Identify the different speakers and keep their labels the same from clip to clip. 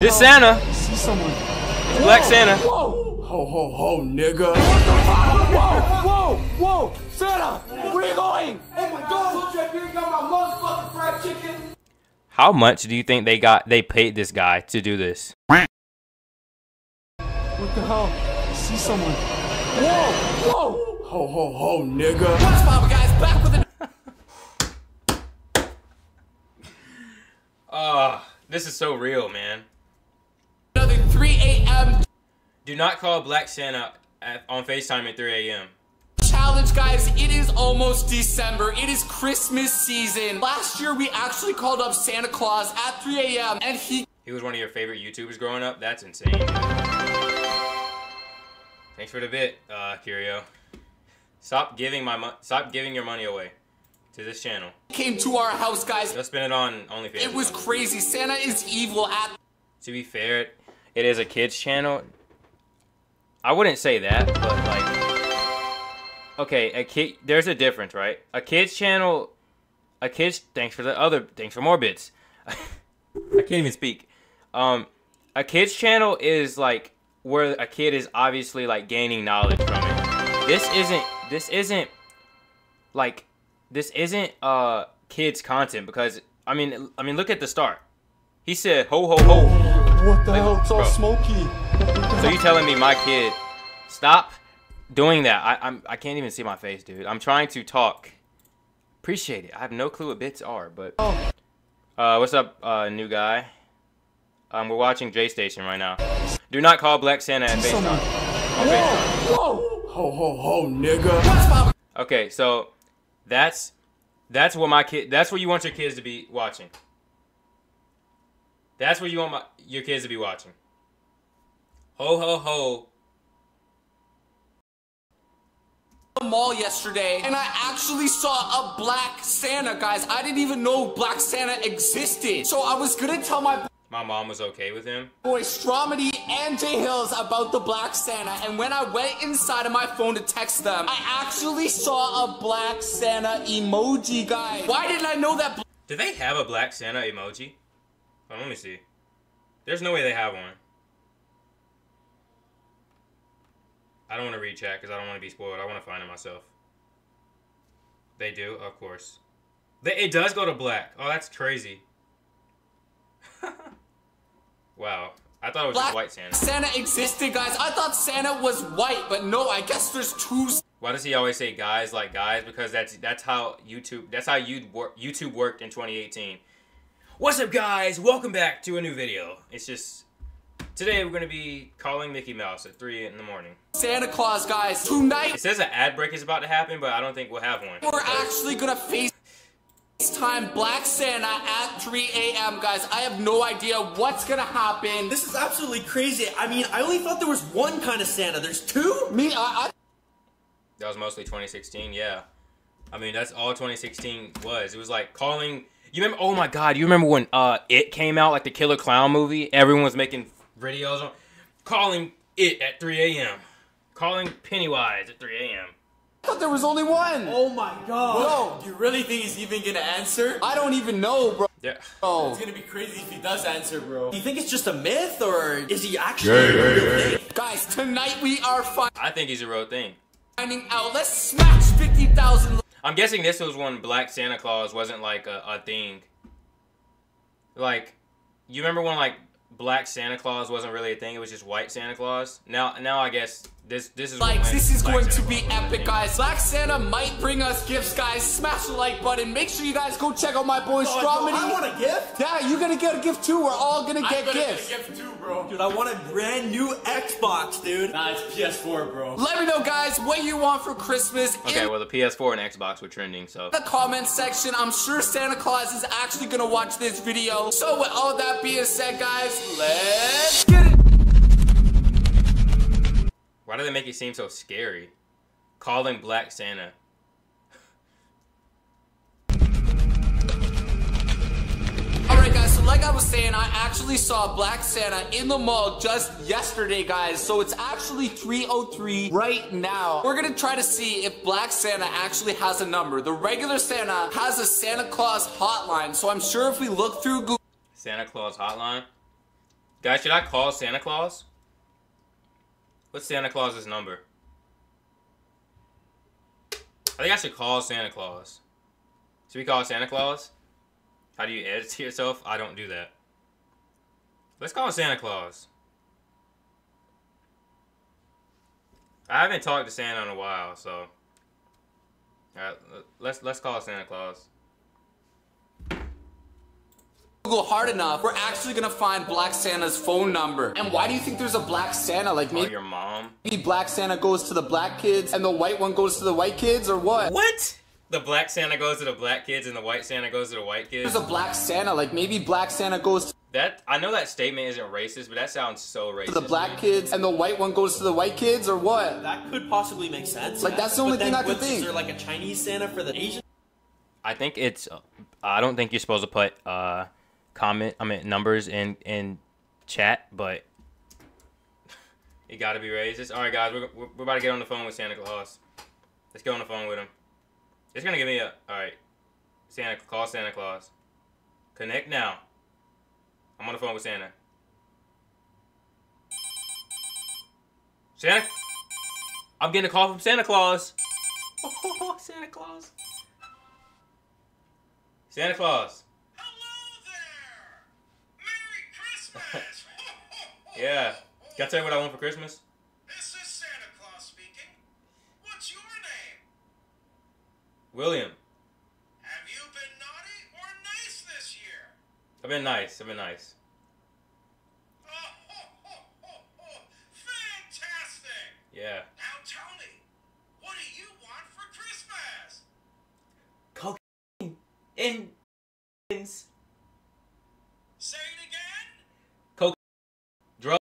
Speaker 1: This oh. Santa.
Speaker 2: See someone.
Speaker 1: It's Black Santa.
Speaker 2: Whoa! Ho ho ho, nigga.
Speaker 3: Whoa, whoa, whoa! Santa, where you going?
Speaker 2: Oh my god, you ain't got my motherfucking fried chicken.
Speaker 1: How much do you think they got? They paid this guy to do this.
Speaker 2: What the hell? See someone.
Speaker 3: Whoa, whoa!
Speaker 2: Ho ho ho, nigga.
Speaker 3: What's poppin', guys? Back with
Speaker 1: Oh, this is so real, man.
Speaker 3: Another 3 a.m.
Speaker 1: Do not call Black Santa at, on FaceTime at 3 a.m.
Speaker 3: challenge, guys. It is almost December. It is Christmas season. Last year, we actually called up Santa Claus at 3 a.m. and he
Speaker 1: He was one of your favorite YouTubers growing up. That's insane. Thanks for the bit, uh, Curio. Stop giving my stop giving your money away to this channel.
Speaker 3: came to our house, guys.
Speaker 1: Go spend it on OnlyFans.
Speaker 3: It was crazy. Santa is evil at
Speaker 1: To be fair, it is a kids channel. I wouldn't say that, but like, okay, a kid. There's a difference, right? A kids channel, a kids. Thanks for the other. Thanks for more bits. I can't even speak. Um, a kids channel is like where a kid is obviously like gaining knowledge from it. This isn't. This isn't like this isn't uh kids content because I mean I mean look at the start. He said ho ho ho.
Speaker 2: What the hell? It's all
Speaker 1: bro.
Speaker 2: smoky.
Speaker 1: So you telling me my kid stop doing that? I I'm I can't even see my face, dude. I'm trying to talk. Appreciate it. I have no clue what bits are, but
Speaker 2: Oh.
Speaker 1: uh what's up, uh new guy? Um we're watching JayStation right now. Do not call Black Santa at FaceTime. On FaceTime.
Speaker 3: whoa.
Speaker 2: Ho ho ho, nigga.
Speaker 1: Okay, so that's that's what my kid that's what you want your kids to be watching. That's what you want my, your kids to be watching. Ho ho ho.
Speaker 3: the mall yesterday and I actually saw a black Santa, guys. I didn't even know black Santa existed. So I was gonna tell my
Speaker 1: My mom was okay with him.
Speaker 3: boy Stromedy and Jay Hills about the black Santa. And when I went inside of my phone to text them, I actually saw a black Santa emoji, guys. Why didn't I know that?
Speaker 1: Do they have a black Santa emoji? Let me see. There's no way they have one. I don't want to read chat because I don't want to be spoiled. I want to find it myself. They do, of course. They, it does go to black. Oh, that's crazy. wow. I thought it was just
Speaker 3: Black
Speaker 1: white Santa.
Speaker 3: Santa existed, guys. I thought Santa was white, but no, I guess there's two
Speaker 1: Why does he always say guys like guys? Because that's that's how YouTube that's how you work YouTube worked in 2018. What's up, guys? Welcome back to a new video. It's just today we're gonna be calling Mickey Mouse at three in the morning.
Speaker 3: Santa Claus, guys. Tonight,
Speaker 1: It says an ad break is about to happen, but I don't think we'll have one.
Speaker 3: we're actually gonna face time Black Santa at 3 a.m., guys. I have no idea what's gonna happen.
Speaker 4: This is absolutely crazy. I mean, I only thought there was one kind of Santa. There's two?
Speaker 3: Me, I,
Speaker 1: That was mostly 2016, yeah. I mean, that's all 2016 was. It was like calling. You remember? Oh my God! You remember when uh it came out, like the Killer Clown movie? Everyone was making videos on calling it at 3 a.m. Calling Pennywise at 3 a.m.
Speaker 3: I thought there was only one.
Speaker 4: Oh my god.
Speaker 3: Bro.
Speaker 4: Do you really think he's even gonna answer?
Speaker 3: I don't even know, bro.
Speaker 1: Yeah.
Speaker 3: Oh.
Speaker 4: It's gonna be crazy if he does answer, bro. Do you think it's just a myth, or is he actually a real thing?
Speaker 3: Guys, tonight we are
Speaker 1: I think he's a real thing.
Speaker 3: finding out. Let's smash 50,000
Speaker 1: I'm guessing this was when Black Santa Claus wasn't like a, a thing. Like, you remember when like Black Santa Claus wasn't really a thing? It was just White Santa Claus. Now, now I guess this this is
Speaker 3: likes.
Speaker 1: when
Speaker 3: This is
Speaker 1: Black
Speaker 3: going to be
Speaker 1: Claus was a
Speaker 3: epic, guys. Black Santa might bring us gifts, guys. Smash the like button. Make sure you guys go check out my boy
Speaker 4: Oh, I
Speaker 3: Stromedy.
Speaker 4: want a gift.
Speaker 3: Yeah, you're gonna get a gift too. We're all gonna get gifts.
Speaker 4: Get a gift too, bro. Dude, I want a brand new Xbox, dude. Nah, it's PS4, bro.
Speaker 3: Let me know, guys, what you want for Christmas
Speaker 1: Okay, well the PS4 and Xbox were trending, so
Speaker 3: the comment section. I'm sure Santa Claus is actually gonna watch this video. So with all that being said, guys, let's get it.
Speaker 1: Why do they make it seem so scary? Calling Black Santa.
Speaker 3: Alright guys, so like I was saying, I actually saw Black Santa in the mall just yesterday, guys. So it's actually 3.03 right now. We're gonna try to see if Black Santa actually has a number. The regular Santa has a Santa Claus hotline, so I'm sure if we look through Google
Speaker 1: Santa Claus hotline. Guys, should I call Santa Claus? What's Santa Claus's number? I think I should call Santa Claus. Should we call Santa Claus? How do you edit to yourself? I don't do that. Let's call Santa Claus. I haven't talked to Santa in a while, so. Alright, let's let's call Santa Claus.
Speaker 3: Google hard enough, we're actually gonna find Black Santa's phone number. And why do you think there's a Black Santa? Like
Speaker 1: Call
Speaker 3: maybe
Speaker 1: your mom.
Speaker 3: Maybe Black Santa goes to the black kids and the white one goes to the white kids, or what?
Speaker 1: What? The black Santa goes to the black kids and the white Santa goes to the white kids.
Speaker 3: There's a Black Santa. Like maybe Black Santa goes
Speaker 1: That I know that statement isn't racist, but that sounds so racist.
Speaker 3: to the black kids and the white one goes to the white kids, or what?
Speaker 4: That could possibly make sense.
Speaker 3: Like, that's the only
Speaker 4: But
Speaker 3: thing
Speaker 4: then
Speaker 3: I could
Speaker 4: what's-
Speaker 3: think.
Speaker 4: Is there like a Chinese Santa for the Asian?
Speaker 1: I think it's. I don't think you're supposed to put uh, comment. I mean numbers in in chat, but it got to be racist. All right, guys, we're, we're we're about to get on the phone with Santa Claus. Let's get on the phone with him. It's gonna give me a. All right, Santa call Santa Claus. Connect now. I'm on the phone with Santa. Santa. I'm getting a call from Santa Claus. Oh, Santa Claus. Santa Claus.
Speaker 5: Hello there! Merry Christmas!
Speaker 1: Yeah. Can I tell you what I want for Christmas?
Speaker 5: This is Santa Claus speaking. What's your name?
Speaker 1: William.
Speaker 5: Have you been naughty or nice this year?
Speaker 1: I've been nice. I've been nice.
Speaker 5: Oh, ho, ho, ho, ho. Fantastic!
Speaker 1: Yeah.
Speaker 5: Now tell me, what do you want for Christmas?
Speaker 1: Cocaine and
Speaker 5: Say it again?
Speaker 1: drugs,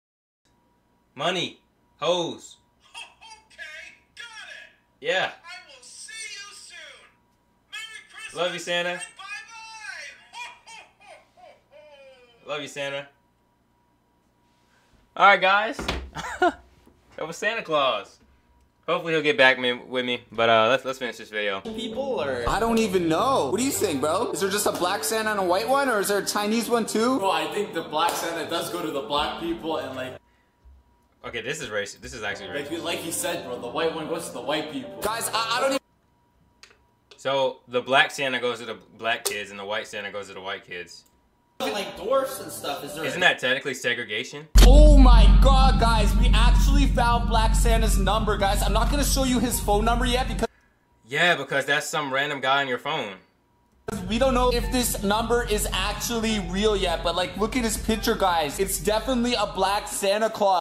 Speaker 1: money, hoes.
Speaker 5: okay, got it.
Speaker 1: Yeah.
Speaker 5: I will see you soon. Merry Christmas.
Speaker 1: Love you, Santa.
Speaker 5: Bye-bye.
Speaker 1: Love you, Santa. All right, guys. that was Santa Claus. Hopefully he'll get back me, with me. But uh, let's let's finish this video.
Speaker 4: People or?
Speaker 3: I don't even know. What do you think, bro? Is there just a black Santa and a white one, or is there a Chinese one too?
Speaker 6: Bro, I think the black Santa does go to the black people, and like,
Speaker 1: Okay, this is racist. This is actually racist.
Speaker 6: like he said, bro, the white one goes to the white people.
Speaker 3: Guys, I, I don't even.
Speaker 1: So the black Santa goes to the black kids, and the white Santa goes to the white kids.
Speaker 4: Like dwarfs and stuff. Is there?
Speaker 1: Isn't that technically segregation?
Speaker 3: Oh my god, guys, we actually found Black Santa's number, guys. I'm not gonna show you his phone number yet because
Speaker 1: Yeah, because that's some random guy on your phone.
Speaker 3: we don't know if this number is actually real yet. But like, look at his picture, guys. It's definitely a Black Santa Claus.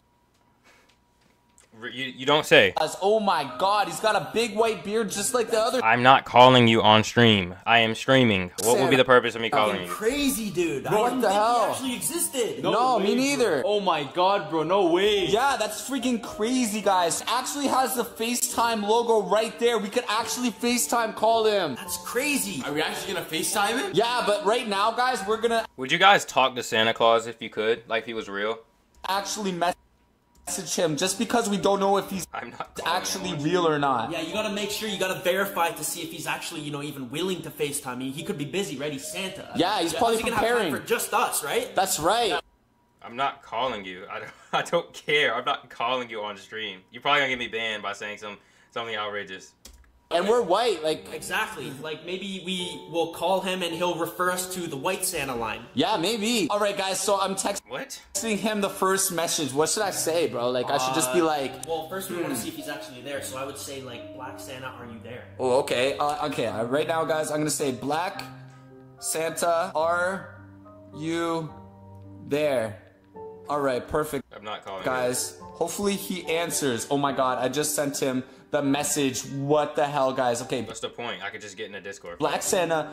Speaker 1: R- You, you don't say.
Speaker 3: Oh my god, he's got a big white beard just like the other.
Speaker 1: I'm not calling you on stream. I am streaming. What would be the purpose of me calling you?
Speaker 4: crazy, dude.
Speaker 3: Bro, what the hell?
Speaker 4: he actually existed.
Speaker 3: No,
Speaker 6: way,
Speaker 3: me neither.
Speaker 6: bro. Oh my god, bro, no way.
Speaker 3: Yeah, that's freaking crazy, guys. Actually has the FaceTime logo right there. We could actually FaceTime call him.
Speaker 4: That's crazy.
Speaker 6: Are we actually gonna FaceTime him?
Speaker 3: Yeah, but right now, guys, we're gonna
Speaker 1: Would you guys talk to Santa Claus if you could, like if he was real?
Speaker 3: actually message him just because we don't know if he's
Speaker 1: I'm not
Speaker 3: actually
Speaker 1: him.
Speaker 3: real or not.
Speaker 4: Yeah, you gotta make sure you gotta verify to see if he's actually, you know, even willing to FaceTime. He, he could be busy, right? He's Santa.
Speaker 3: Yeah, he's
Speaker 4: How's
Speaker 3: probably
Speaker 4: he gonna have
Speaker 3: preparing.
Speaker 4: for just us, right?
Speaker 3: That's right.
Speaker 1: I'm not calling you. I don't, I don't care. I'm not calling you on stream. You're probably gonna get me banned by saying some something outrageous.
Speaker 3: And we're white, like
Speaker 4: Exactly. Like maybe we will call him and he'll refer us to the white Santa line.
Speaker 3: yeah, maybe. All right, guys. So I'm texting
Speaker 1: What?
Speaker 3: him the first message. What should I say, bro? Like I should just be like,
Speaker 4: Well, first we want to see if he's actually there, so I would say like, Black Santa, are you there?
Speaker 3: oh, okay, uh, okay. Uh, right now, guys, I'm gonna say Black Santa, are you there? All right, perfect.
Speaker 1: I'm not calling
Speaker 3: guys. Hopefully he answers. Oh my god, I just sent him the message. What the hell, guys? Okay.
Speaker 1: What's the point? I could just get in a Discord.
Speaker 3: Black Santa,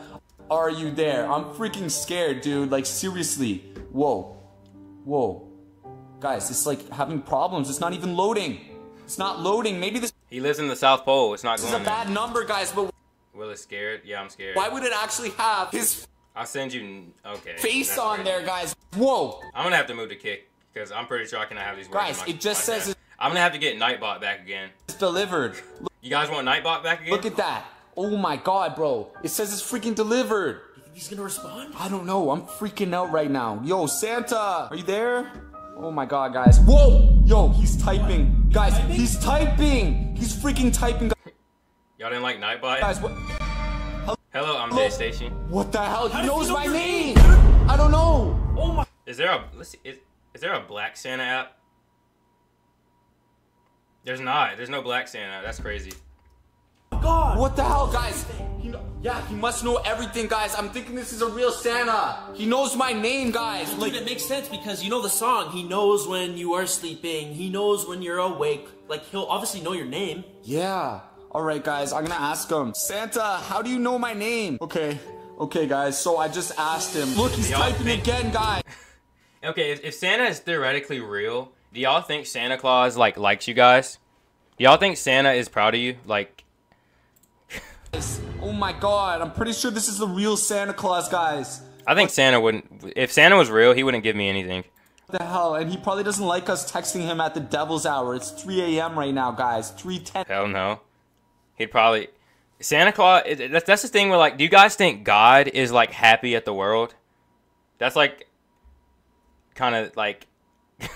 Speaker 3: are you there? I'm freaking scared, dude. Like seriously. Whoa. Whoa. Guys, it's like having problems. It's not even loading. It's not loading. Maybe this
Speaker 1: He lives in the South Pole. It's not This
Speaker 3: is a
Speaker 1: going.
Speaker 3: bad number, guys, but
Speaker 1: Will is scared? Yeah, I'm scared.
Speaker 3: why would it actually have his
Speaker 1: I'll send you. Okay.
Speaker 3: face on there, guys? Whoa.
Speaker 1: I'm gonna have to move to kick because I'm pretty sure I cannot have these words.
Speaker 3: Guys, it just says.
Speaker 1: I'm gonna have to get Nightbot back again.
Speaker 3: It's delivered. Look,
Speaker 1: You guys want Nightbot back again?
Speaker 3: look at that. Oh my god, bro. It says it's freaking delivered.
Speaker 4: You think he's gonna respond?
Speaker 3: I don't know. I'm freaking out right now. Yo, Santa, are you there? Oh my god, guys. Whoa! Yo, he's typing. Guys, he's typing! He's freaking typing.
Speaker 1: Y'all didn't like Nightbot?
Speaker 3: Guys, what,
Speaker 1: Hello, I'm JayStation.
Speaker 3: what the hell? He
Speaker 4: does he
Speaker 3: knows
Speaker 4: know
Speaker 3: my name!
Speaker 4: name?
Speaker 3: I don't know!
Speaker 4: Oh my.
Speaker 1: Is there a let's see, is, is there a Black Santa app? There's not. There's no Black Santa. That's crazy.
Speaker 4: Oh, God.
Speaker 3: What the hell, guys? He kno- yeah, he must know everything, guys. I'm thinking this is a real Santa. He knows my name, guys.
Speaker 4: Dude,
Speaker 3: Like,
Speaker 4: it makes sense because you know the song. He knows when you are sleeping. He knows when you're awake. Like he'll obviously know your name.
Speaker 3: yeah. All right, guys, I'm gonna ask him. Santa, how do you know my name? Okay, okay, guys. So I just asked him. Look, he's typing again, guys.
Speaker 1: Okay, if, if Santa is theoretically real, do y'all think Santa Claus like likes you guys? Do y'all think Santa is proud of you? Like,
Speaker 3: Oh my God, I'm pretty sure this is the real Santa Claus, guys.
Speaker 1: I think Santa wouldn't. If Santa was real, he wouldn't give me anything.
Speaker 3: What the hell? And he probably doesn't like us texting him at the devil's hour. It's 3 a.m. right now, guys. 3:10.
Speaker 1: Hell no. He'd probably Santa Claus. That's that's the thing where like, do you guys think God is like happy at the world? That's like, kind of like.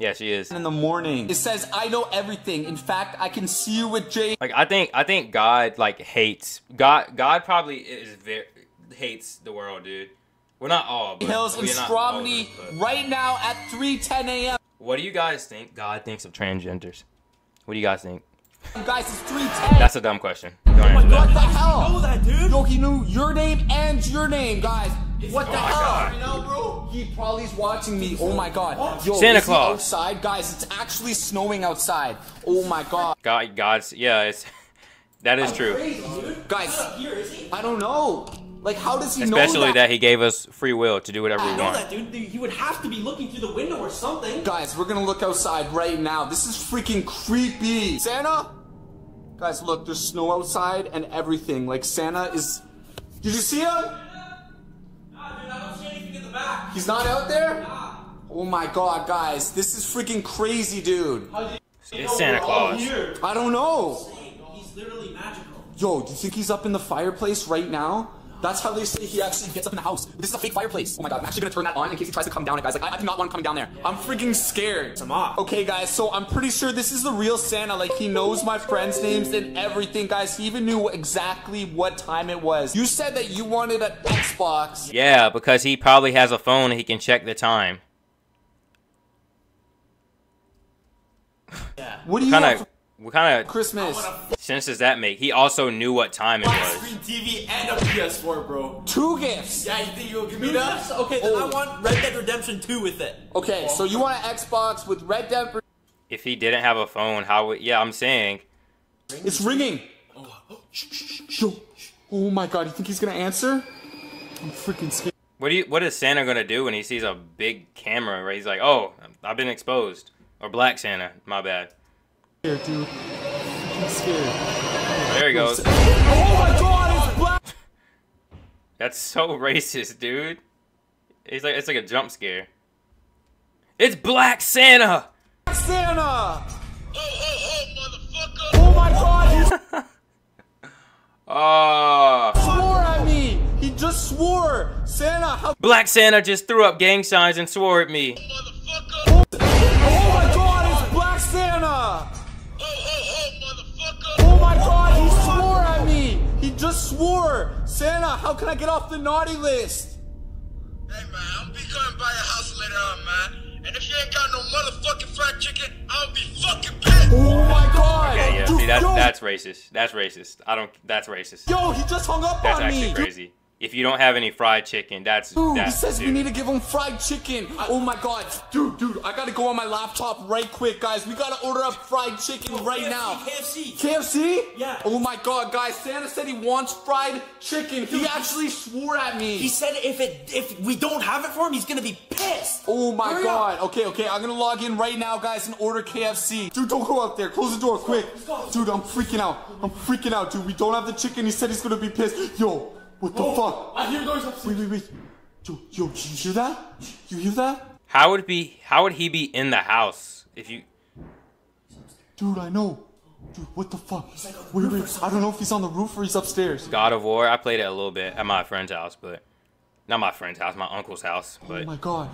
Speaker 1: yeah, she is.
Speaker 3: in the morning. It says, I know everything. In fact, I can see you with Jay.
Speaker 1: Like I think I think God like hates God. God probably is very hates the world, dude. We're not all. But
Speaker 3: Hills and
Speaker 1: we're not all of Stromedy
Speaker 3: right now at 3:10 a.m.
Speaker 1: What do you guys think God thinks of transgenders? What do you guys think?
Speaker 3: Guys, it's 3:10.
Speaker 1: That's a dumb question. Don't oh answer
Speaker 3: what the hell?
Speaker 4: know that, dude.
Speaker 3: Yo, he knew your name and your name, guys. What the
Speaker 1: Oh
Speaker 3: hell?
Speaker 1: God.
Speaker 3: You bro? He probably is watching me. Oh my god. Yo,
Speaker 1: Santa Claus.
Speaker 3: outside, guys. It's actually snowing outside. Oh my god.
Speaker 1: God, God's yeah, it's that is true.
Speaker 3: Guys, I don't know. Like, how does he know
Speaker 1: Especially
Speaker 3: that?
Speaker 1: that he gave us free will to do whatever we
Speaker 4: I know
Speaker 1: want.
Speaker 4: that, dude. He would have to be looking through the window or something.
Speaker 3: Guys, we're gonna look outside right now. This is freaking creepy. Santa? Guys, look, there's snow outside and everything. Like, Santa is. Did you see him? He's not out there? Oh my god, guys. This is freaking crazy, dude.
Speaker 1: It's Santa Claus.
Speaker 3: I don't know.
Speaker 4: He's literally magical.
Speaker 3: Yo, do you think he's up in the fireplace right now? That's how they say he actually gets up in the house. This is a fake fireplace. Oh my god, I'm actually gonna turn that on in case he tries to come down it, guys. Like, I, I do not want him coming down there. I'm freaking scared.
Speaker 4: I'm off.
Speaker 3: Okay, guys, so I'm pretty sure this is the real Santa. Like, he knows my friends' names and everything, guys. He even knew exactly what time it was. You said that you wanted an Xbox.
Speaker 1: Yeah, because he probably has a phone and he can check the time.
Speaker 3: What do you
Speaker 1: Kind of, what kind of
Speaker 3: Christmas?
Speaker 1: sense does that make? He also knew what time it was.
Speaker 6: screen TV and a PS4, bro.
Speaker 3: Two gifts.
Speaker 6: Yeah, you think you'll give me
Speaker 4: Dude,
Speaker 6: that?
Speaker 4: that's- okay, then oh. I
Speaker 3: Oh.
Speaker 4: want Red Dead Redemption 2 with it.
Speaker 3: Okay, so you want an Xbox with Red Dead?
Speaker 1: If he didn't have a phone, how would? Yeah, I'm saying.
Speaker 3: It's ringing. Oh. Yo. Oh my god, you think he's gonna answer? I'm freaking scared.
Speaker 1: What do you? What is Santa gonna do when he sees a big camera? Right? he's like, "Oh, I've been exposed," or Black Santa. My bad.
Speaker 3: Scared, dude. I'm scared.
Speaker 1: There he goes.
Speaker 3: Oh my god, it's black.
Speaker 1: That's so racist, dude. It's like it's like a jump scare. It's Black Santa.
Speaker 3: Santa.
Speaker 5: Oh, oh, oh, motherfucker!
Speaker 3: Oh my god, he
Speaker 1: Oh,
Speaker 3: ah. Just swore. Santa, how?
Speaker 1: Black Santa just threw up gang signs and swore at me.
Speaker 5: Motherfucker!
Speaker 3: Oh my god, it's Black Santa.
Speaker 5: Oh, oh, oh, motherfucker!
Speaker 3: Oh my god, he swore at me. He just swore. Santa, how can I get off the naughty list?
Speaker 5: Hey, man, I'll be going by your house later on, man. And if you ain't got no motherfucking fried chicken, I'll be fucking pissed!
Speaker 3: Oh my god.
Speaker 1: Okay, yeah,
Speaker 3: Dude,
Speaker 1: see that's
Speaker 3: yo,
Speaker 1: that's racist. That's racist. I don't. That's racist.
Speaker 3: Yo, he just hung up
Speaker 1: That's
Speaker 3: on
Speaker 1: actually
Speaker 3: me.
Speaker 1: crazy. If you don't have any fried chicken, that's
Speaker 3: Dude, he
Speaker 1: that's
Speaker 3: says we need to give him fried chicken. Oh my god. Dude, dude, I gotta go on my laptop right quick, guys. We gotta order up fried chicken oh, right
Speaker 4: KFC,
Speaker 3: now.
Speaker 4: KFC.
Speaker 3: KFC?
Speaker 4: Yeah.
Speaker 3: Oh my god, guys, Santa said he wants fried chicken. He actually swore at me.
Speaker 4: He said if it if we don't have it for him, he's gonna be pissed.
Speaker 3: Oh my
Speaker 4: Hurry
Speaker 3: god.
Speaker 4: up.
Speaker 3: Okay, okay, I'm gonna log in right now, guys, and order KFC. Dude, don't go out there. Close the door, quick. Dude, I'm freaking out. I'm freaking out, dude. We don't have the chicken. He said he's gonna be pissed. Yo, what the oh, fuck?
Speaker 6: I hear noise upstairs.
Speaker 3: Wait, wait, wait. Yo, yo, you hear that? You hear that?
Speaker 1: How would be? How would he be in the house if you?
Speaker 3: Dude, I know. Dude, what the fuck? Wait, wait. I don't know if he's on the roof or he's upstairs.
Speaker 1: God of War. I played it a little bit at my friend's house, but not my friend's house, my uncle's house.
Speaker 3: Oh
Speaker 1: but Oh
Speaker 3: my god.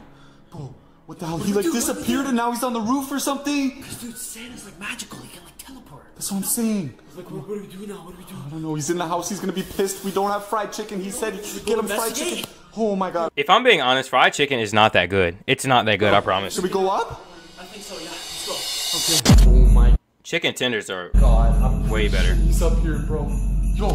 Speaker 3: Bro, What the hell? He like disappeared and now he's on the roof or something?
Speaker 4: Cause Dude, Santa's like magical. He can like teleport.
Speaker 3: That's what I'm saying.
Speaker 4: Like, what, what do we do now? What do we do?
Speaker 3: I don't know. He's in the house. He's gonna be pissed. We don't have fried chicken. He said get him fried chicken. Oh my god.
Speaker 1: If I'm being honest, fried chicken is not that good. It's not that good, I promise.
Speaker 3: Should we go up?
Speaker 4: I think so, yeah. Let's go. Okay.
Speaker 3: Oh my
Speaker 1: Chicken tenders are
Speaker 3: god. I'm
Speaker 1: way better.
Speaker 3: He's up here, bro. Yo.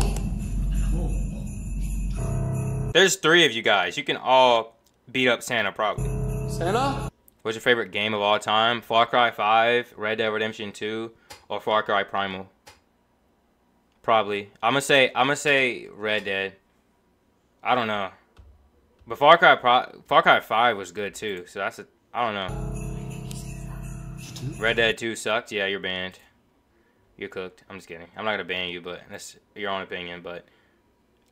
Speaker 1: There's three of you guys. You can all beat up Santa probably.
Speaker 3: Santa?
Speaker 1: What's your favorite game of all time? Far Cry 5, Red Dead Redemption 2, or Far Cry Primal? Probably. I'm gonna say I'm gonna say Red Dead. I don't know. But Far Cry Pro- Far Cry 5 was good too. So that's a I don't know. Red Dead 2 sucked. Yeah, you're banned. You're cooked. I'm just kidding. I'm not gonna ban you, but that's your own opinion. But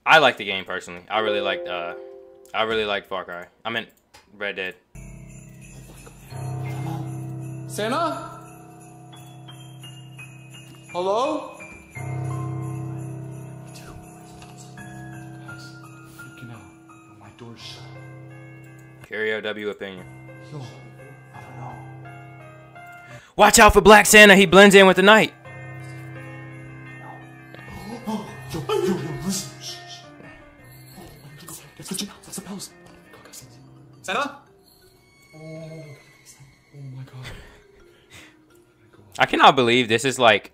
Speaker 1: I like the game personally. I really liked. Uh, I really liked Far Cry. I meant Red Dead.
Speaker 3: Santa? Hello? Guys, freaking out. My door's shut.
Speaker 1: Carry OW opinion.
Speaker 3: Yo, I don't know.
Speaker 1: Watch out for Black Santa. He blends in with the night.
Speaker 3: Oh, yo, yo, yo, listen. Shh, shh. Oh, that's the that's the bells. Go, guys.
Speaker 4: Santa?
Speaker 3: Oh, oh my god.
Speaker 1: I cannot believe this is like.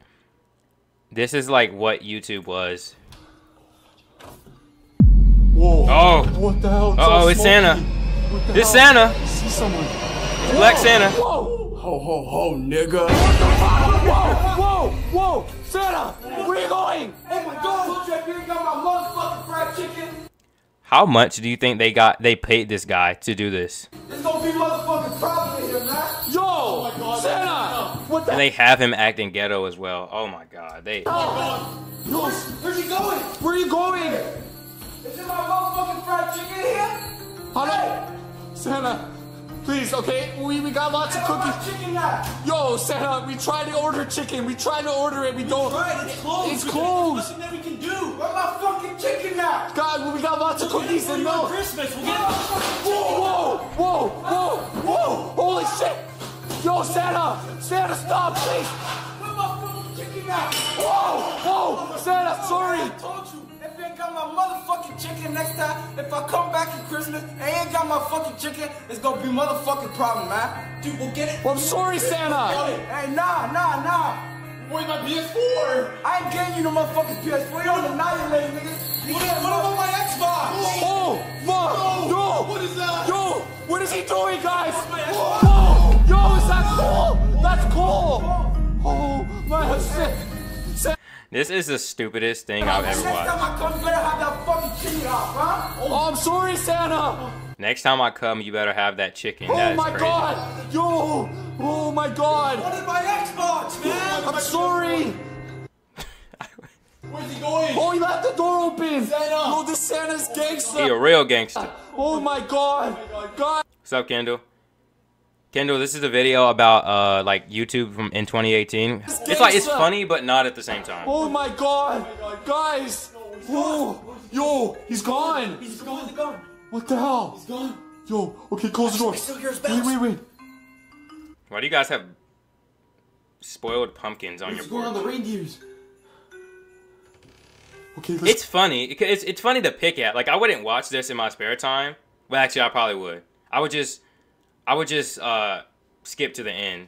Speaker 1: This is like what YouTube was.
Speaker 3: Whoa.
Speaker 1: Oh.
Speaker 3: What the hell?
Speaker 1: Uh-oh, it's
Speaker 3: smoky.
Speaker 1: Santa.
Speaker 3: What
Speaker 1: It's
Speaker 3: hell?
Speaker 1: Santa.
Speaker 3: I see someone.
Speaker 1: Black Santa.
Speaker 3: Whoa.
Speaker 6: Ho ho ho, nigga.
Speaker 3: Whoa, whoa, whoa! Santa! Where are you going?
Speaker 2: Oh my god, look at you got my motherfucking fried chicken.
Speaker 1: How much do you think they got? They paid this guy to do this,
Speaker 2: There's gonna be motherfucking problems in here, man.
Speaker 3: Yo! Santa! What the
Speaker 1: and they have him acting ghetto as well. Oh my god, they.
Speaker 3: Oh, Yo,
Speaker 2: Where's he going?
Speaker 3: where are you going?
Speaker 2: Is there my motherfucking fried chicken here?
Speaker 3: Hello? Santa, please, okay? We, we got lots of
Speaker 2: Where's my
Speaker 3: cookies.
Speaker 2: chicken at?
Speaker 3: Yo, Santa, we tried to order chicken. We tried to order it. We don't.
Speaker 4: Right, it's closed.
Speaker 3: It's
Speaker 4: There's
Speaker 3: closed.
Speaker 4: nothing that we can do.
Speaker 2: Where's my fucking chicken at?
Speaker 3: God, we got lots of cookies and
Speaker 4: We'll get it for you on
Speaker 3: milk.
Speaker 4: Christmas. We'll get it.
Speaker 3: Whoa, whoa, whoa, whoa! Holy shit! Yo, Santa! Santa, stop, please!
Speaker 2: Where's my fucking chicken at?
Speaker 3: Whoa, whoa! Santa, sorry!
Speaker 2: I told you, if you ain't got my motherfucking chicken next time, if I come back at Christmas and ain't got my fucking chicken, it's gonna be motherfucking problem, man.
Speaker 4: Dude, we'll get it.
Speaker 3: Well, I'm sorry, Santa!
Speaker 2: Hey, nah, nah, nah.
Speaker 6: Where's my PS4?
Speaker 2: I ain't getting you no motherfucking PS4. You don't annihilate, nigga. You
Speaker 6: What
Speaker 2: can't
Speaker 6: about my Xbox?
Speaker 3: Oh, fuck! Yo!
Speaker 6: What is that?
Speaker 3: Yo! What is he doing, guys? Cool? That's cool! Oh, my shit!
Speaker 1: This is the stupidest thing I've ever
Speaker 2: Next time
Speaker 1: watched.
Speaker 2: I come, you better have that fucking chicken off, huh?
Speaker 3: Oh, I'm sorry, Santa!
Speaker 1: Next time I come, you better have that chicken.
Speaker 3: Oh
Speaker 1: That is
Speaker 3: my
Speaker 1: crazy.
Speaker 3: god! Yo! Oh my god!
Speaker 4: What is my Xbox, man?
Speaker 3: I'm sorry!
Speaker 6: Where's he going?
Speaker 3: Oh, he left the door open!
Speaker 6: Santa.
Speaker 3: Oh, this Santa's
Speaker 1: He
Speaker 3: gangster!
Speaker 1: a real gangster.
Speaker 3: Oh my god! Oh, god!
Speaker 1: What's up, Kendall? Kendall, this is a video about uh like YouTube from in 2018. It's like it's funny, but not at the same time.
Speaker 3: Oh my god! Guys! Oh! Yo! He's gone!
Speaker 4: He's gone. He's gone.
Speaker 3: What the hell?
Speaker 4: He's gone.
Speaker 3: Yo, okay, close the door.
Speaker 4: I still hear his
Speaker 3: Wait,
Speaker 4: bells.
Speaker 3: wait, wait.
Speaker 1: Why do you guys have spoiled pumpkins on your
Speaker 4: What's going on the reindeers?
Speaker 3: Okay, let's.
Speaker 1: It's funny. It's it's funny to pick at. Like I wouldn't watch this in my spare time. Well, actually, I probably would. I would just, I would just uh skip to the end.